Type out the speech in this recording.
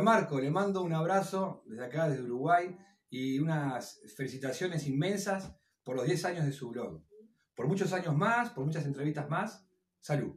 Marco, le mando un abrazo desde acá, desde Uruguay, y unas felicitaciones inmensas por los 10 años de su blog. Por muchos años más, por muchas entrevistas más. Salud.